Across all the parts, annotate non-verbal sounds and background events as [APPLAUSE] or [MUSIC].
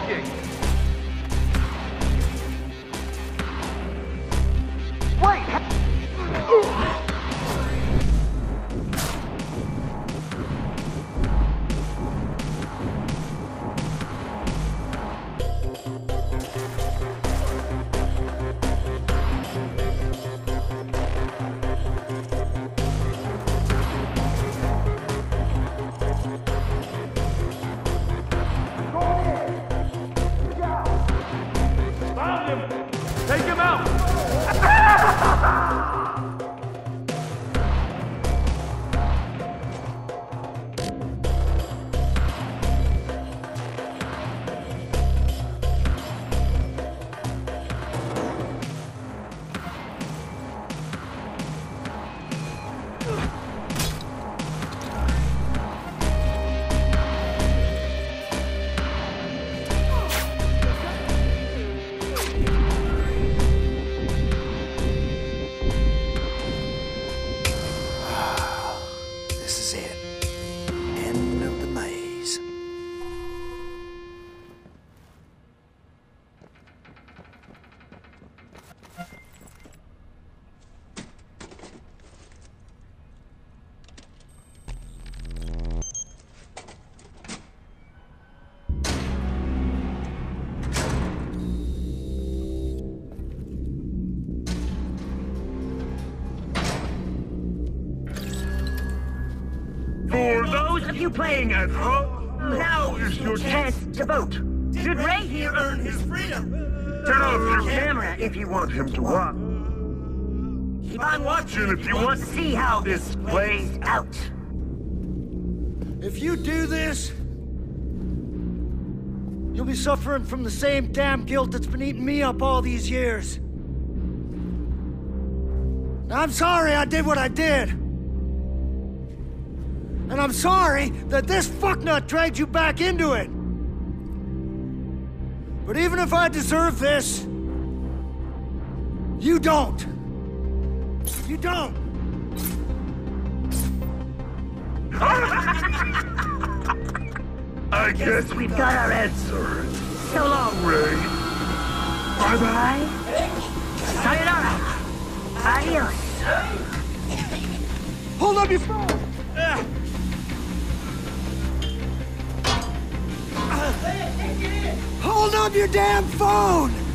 move. Keep looking. Wait. For those of you playing at home, now is your chance to vote. Should Ray here earn his freedom? Turn off your camera if you want him to walk. Keep on watching if you want to see how this plays out. If you do this, you'll be suffering from the same damn guilt that's been eating me up all these years. I'm sorry I did what I did. And I'm sorry that this fucknut dragged you back into it. But even if I deserve this, you don't. You don't. I guess we've got our answer. So long, Ray. Bye-bye. Sayonara. Adios. Hold up your phone! Hold up your damn phone!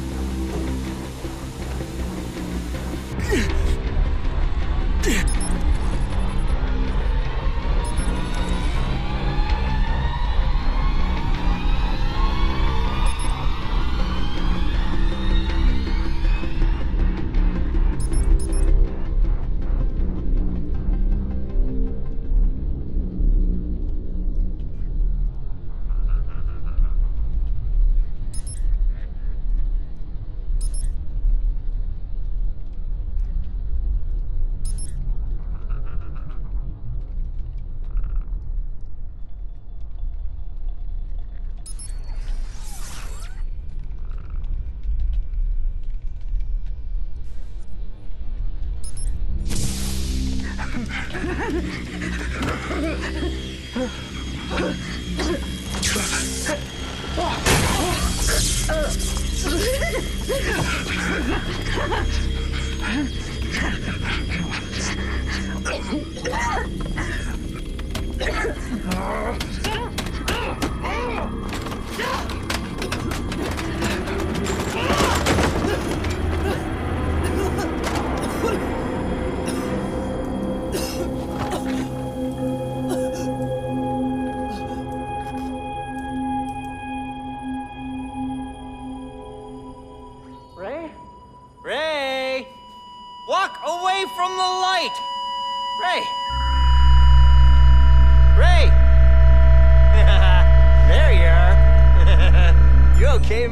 Ha ha ha!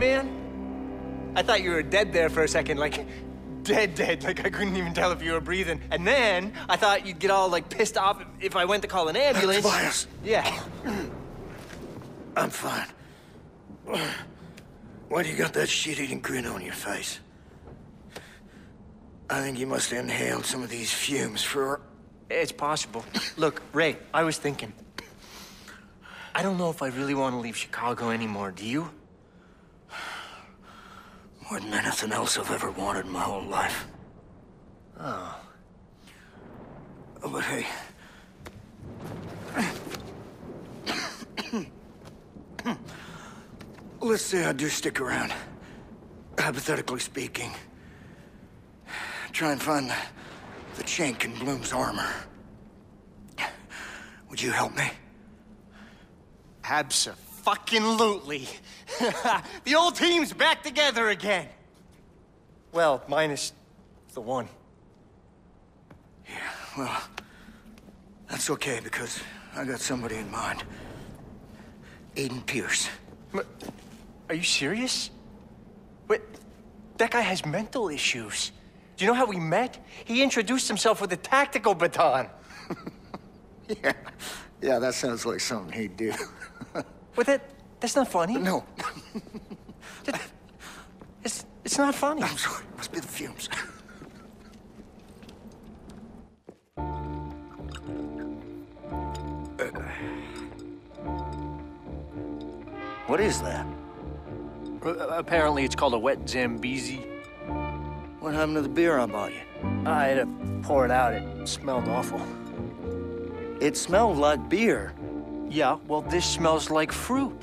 Man? I thought you were dead there for a second, like dead, dead. Like I couldn't even tell if you were breathing. And then I thought you'd get all like pissed off if I went to call an ambulance. Tobias. Yeah. I'm fine. Why do you got that shit-eating grin on your face? I think you must have inhaled some of these fumes for... It's possible. Look, Ray, I was thinking. I don't know if I really want to leave Chicago anymore, do you? More than anything else I've ever wanted in my whole life. Oh. Oh, but hey. [COUGHS] Let's say I do stick around. Hypothetically speaking. Try and find the, the chink in Blume's armor. Would you help me? Abso-fucking-lutely. [LAUGHS] the old team's back together again. Well, minus the one. Yeah, well, that's okay because I got somebody in mind. Aiden Pearce. M- Are you serious? Wait, that guy has mental issues. Do you know how we met? He introduced himself with a tactical baton. [LAUGHS] Yeah, yeah, that sounds like something he'd do. [LAUGHS] But that, that's not funny. no, [LAUGHS] It's, it's not funny. I'm sorry. It Must be the fumes. [SIGHS] What is that? Uh, Apparently, it's called a wet Zambezi. What happened to the beer I bought you? I had to pour it out. It smelled awful. It smelled like beer. Yeah, well, this smells like fruit.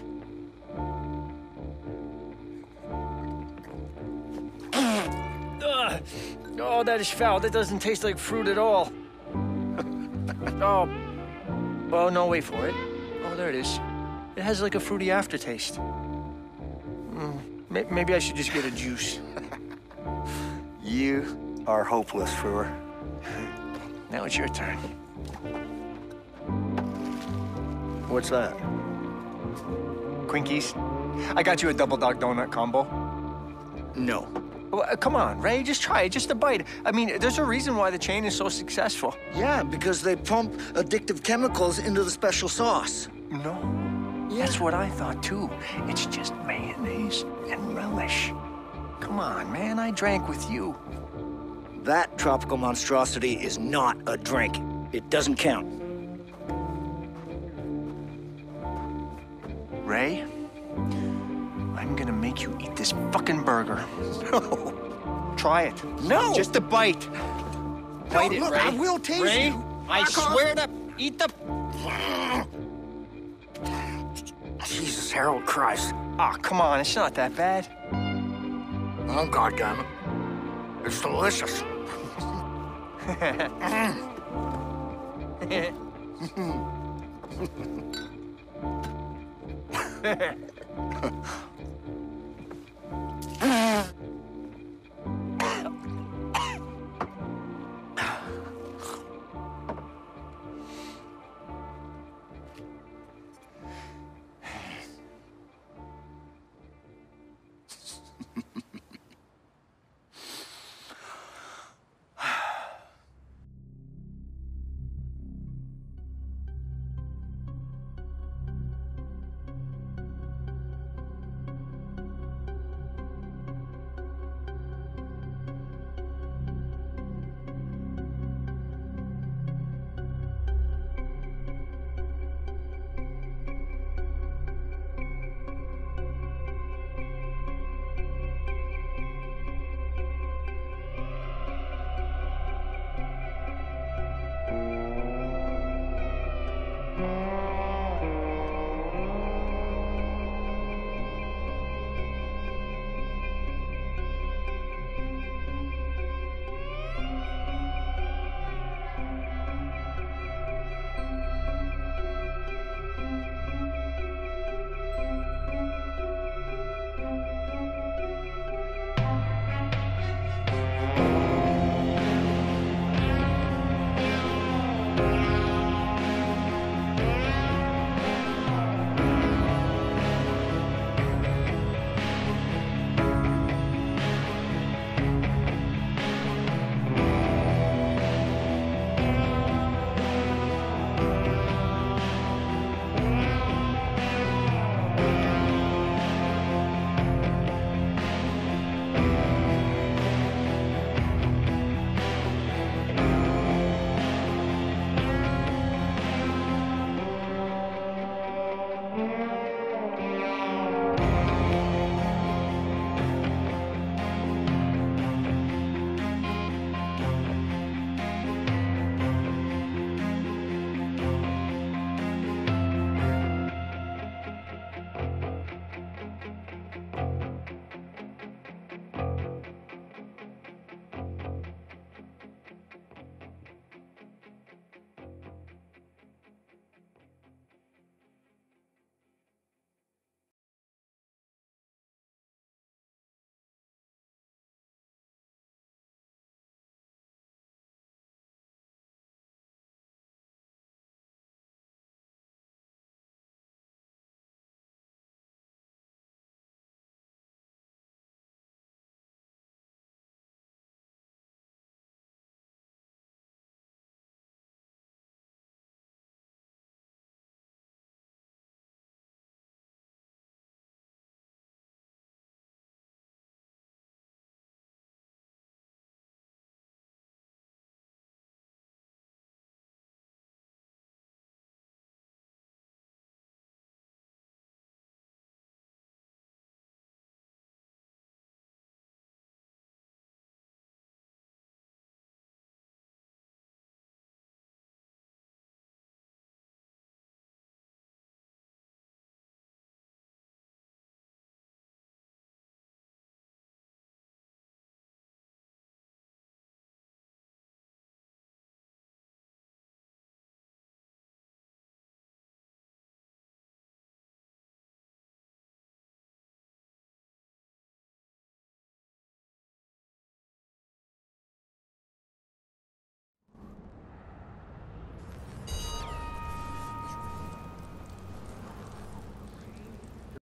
Oh, that is foul. That doesn't taste like fruit at all. [LAUGHS] oh. Oh, no, wait for it. Oh, there it is. It has like a fruity aftertaste. Mm, may- maybe I should just get a juice. [LAUGHS] You are hopeless, Frewer. Now it's your turn. What's that? Quinkies. I got you a double dog donut combo. No. Well, uh, come on, Ray, just try it, just a bite. I mean, there's a reason why the chain is so successful. Yeah, because they pump addictive chemicals into the special sauce. No, Yeah. that's what I thought too. It's just mayonnaise and relish. Come on, man, I drank with you. That tropical monstrosity is not a drink. It doesn't count. Ray, I'm gonna make you eat this fucking burger. [LAUGHS] No. Try it. No. Just a bite. Bite it, look, Ray. I will tase Ray, you. I swear to eat the. Jesus, Harold Christ. Ah, come on, it's not that bad. Oh, goddammit. It's delicious. [LAUGHS] [LAUGHS] フッ。